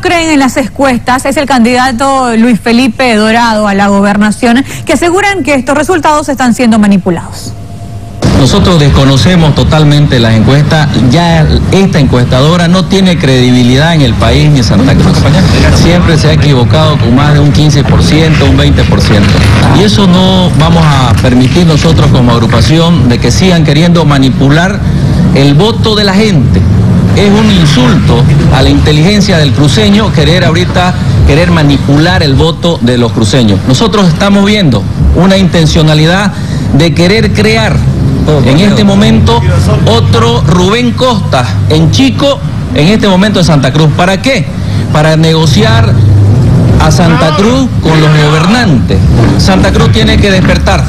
creen en las encuestas es el candidato Luis Felipe Dorado a la gobernación, que aseguran que estos resultados están siendo manipulados. Nosotros desconocemos totalmente las encuestas, ya esta encuestadora no tiene credibilidad en el país ni en Santa Cruz. Siempre se ha equivocado con más de un 15%, un 20%. Y eso no vamos a permitir nosotros como agrupación de que sigan queriendo manipular el voto de la gente. Es un insulto a la inteligencia del cruceño querer ahorita querer manipular el voto de los cruceños. Nosotros estamos viendo una intencionalidad de querer crear en este momento otro Rubén Costa en Chico, en este momento en Santa Cruz. ¿Para qué? Para negociar a Santa Cruz con los gobernantes. Santa Cruz tiene que despertar.